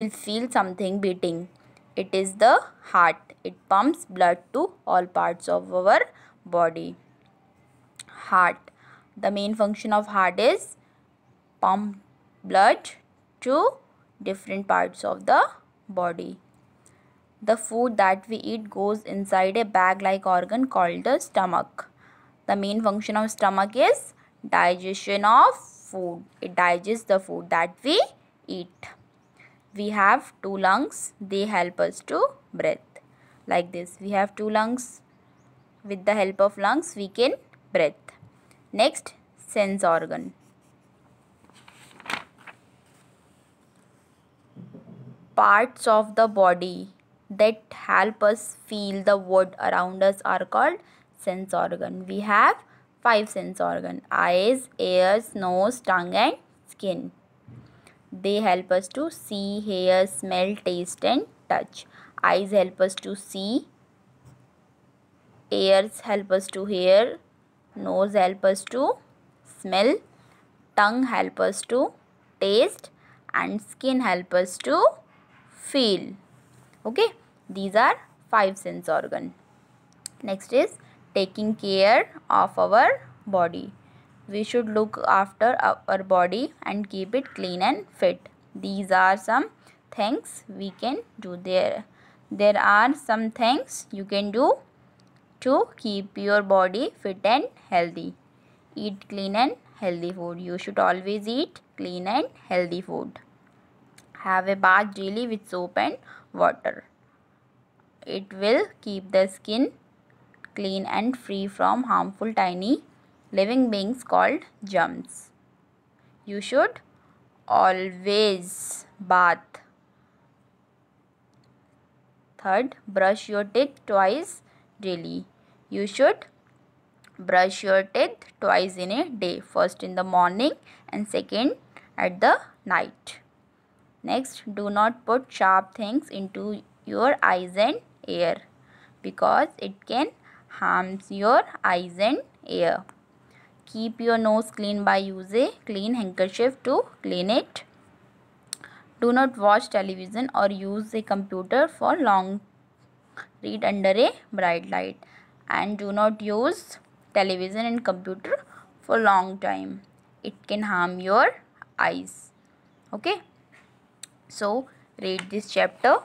will feel something beating. It is the heart. It pumps blood to all parts of our body. Heart. The main function of heart is pump blood to different parts of the body. The food that we eat goes inside a bag-like organ called the stomach. The main function of stomach is digestion of food. It digests the food that we eat we have two lungs they help us to breathe. Like this we have two lungs. With the help of lungs we can breathe. Next sense organ. Parts of the body that help us feel the world around us are called sense organ. We have five sense organ eyes ears nose tongue and skin they help us to see, hear, smell, taste and touch. Eyes help us to see. Ears help us to hear. Nose help us to smell. Tongue help us to taste. And skin help us to feel. Okay. These are five sense organ. Next is taking care of our body we should look after our body and keep it clean and fit. These are some things we can do there. There are some things you can do to keep your body fit and healthy. Eat clean and healthy food. You should always eat clean and healthy food. Have a bath daily with soap and water. It will keep the skin clean and free from harmful tiny living beings called germs. You should always bath. Third, brush your teeth twice daily. You should brush your teeth twice in a day. First in the morning and second at the night. Next, do not put sharp things into your eyes and ear because it can harm your eyes and ear. Keep your nose clean by use a clean handkerchief to clean it. Do not watch television or use a computer for long. Read under a bright light. And do not use television and computer for long time. It can harm your eyes. Okay. So, read this chapter